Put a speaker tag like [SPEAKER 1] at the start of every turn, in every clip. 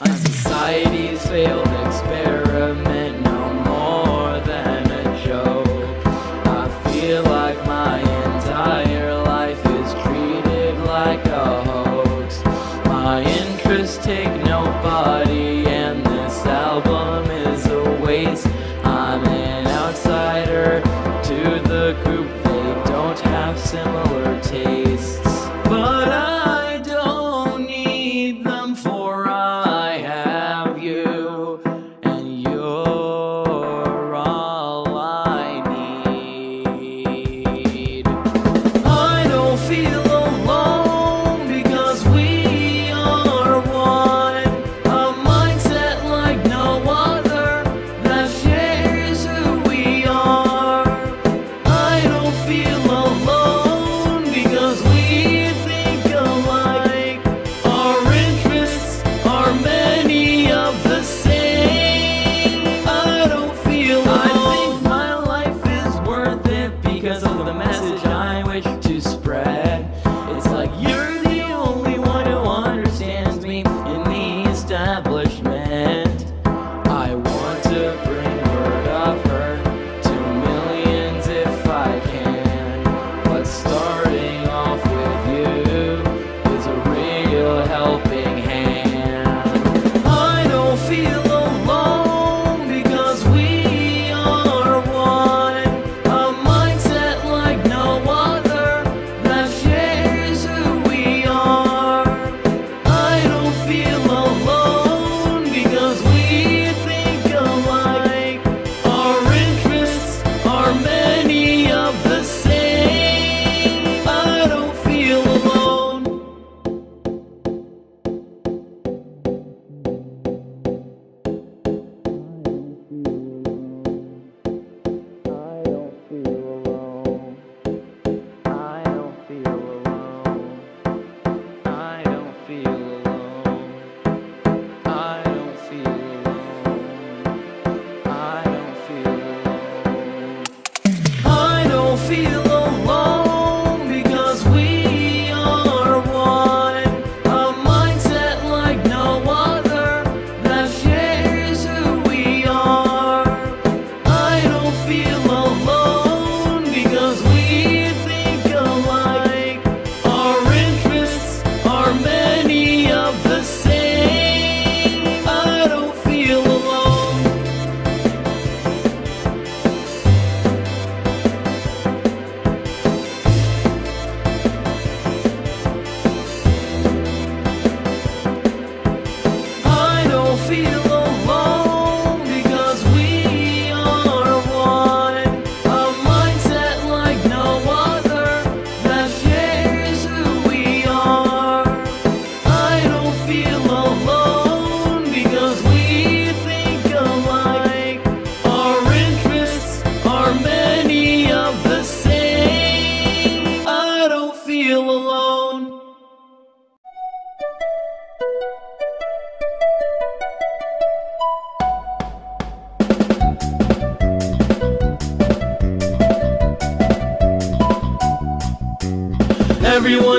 [SPEAKER 1] A
[SPEAKER 2] society's failed experiment, no more than a joke. I feel like my entire life is treated like a hoax. My interests take nobody. feel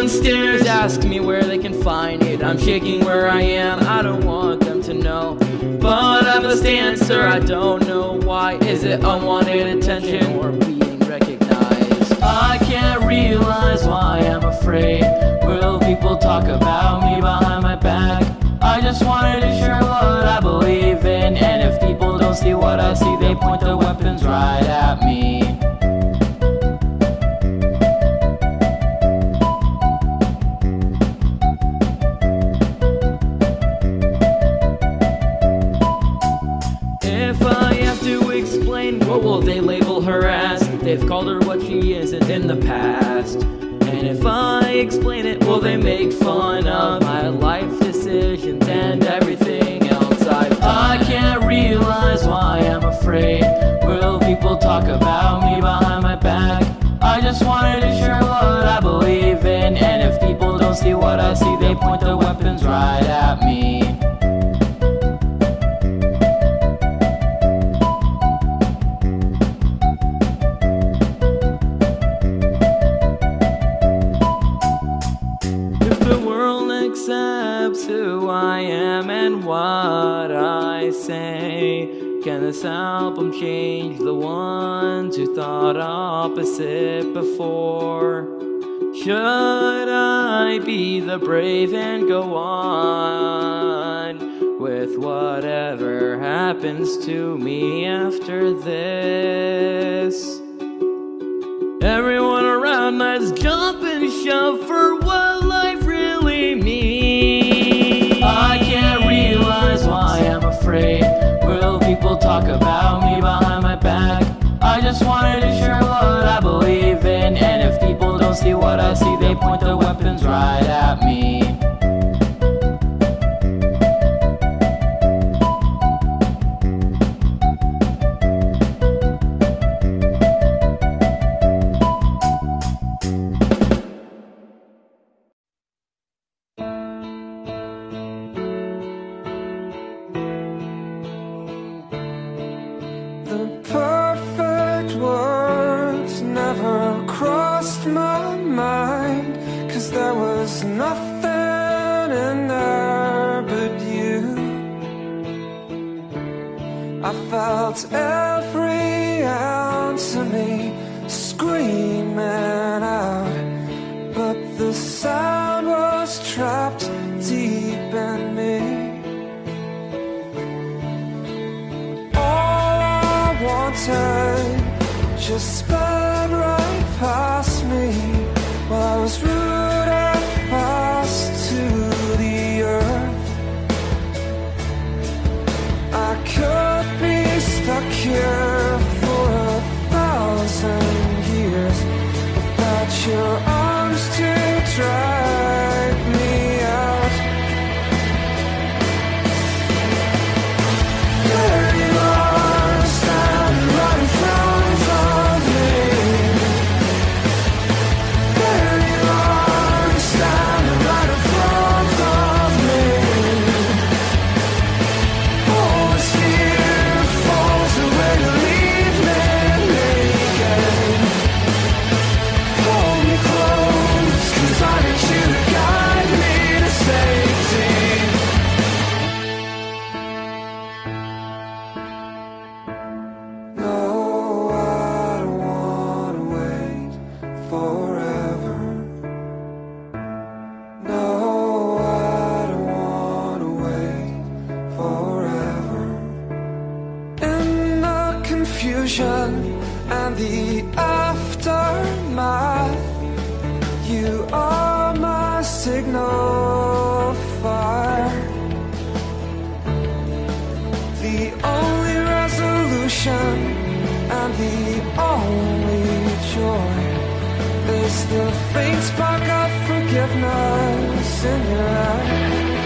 [SPEAKER 2] Stares, ask me where they can find it. I'm shaking where I am, I don't want them to know. But I must answer, I don't know why. Is it unwanted attention or being recognized? I can't realize why I'm afraid. Will people talk about me behind my back? I just wanted to share what I believe in. And if people don't see what I see, they Explain it, will they make fun of my life decisions and everything else I've? I can't realize why I'm afraid. Will people talk about me behind my back? I just wanted to share what I believe in. And if people don't see what I see, they point their weapons right at me. Can this album change the ones who thought opposite before? Should I be the brave and go on with whatever happens to me after this? Everyone around us jump and shove for what life really means. I can't realize why I'm afraid. People talk about me behind my back? I just wanted to share what I believe in. And if people don't see what I see, they point
[SPEAKER 3] the weapons I felt every ounce of me screaming out. But the sound was trapped deep in me. All I wanted just sped right past me while I was confusion and the aftermath, you are my signal fire. The only resolution and the only joy is the faint spark of forgiveness in your eyes.